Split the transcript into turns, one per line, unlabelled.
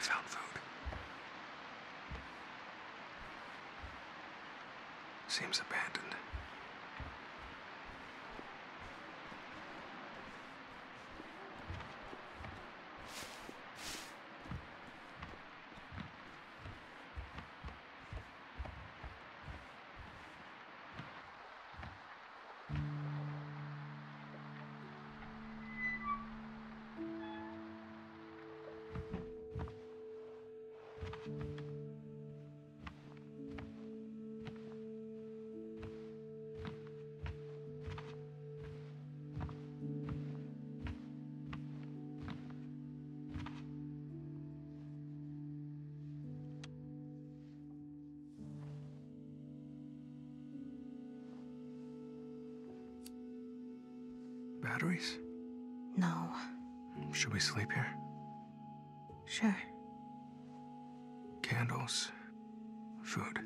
Found food. Seems abandoned. Batteries?
No.
Should we sleep here?
Sure.
Candles, food.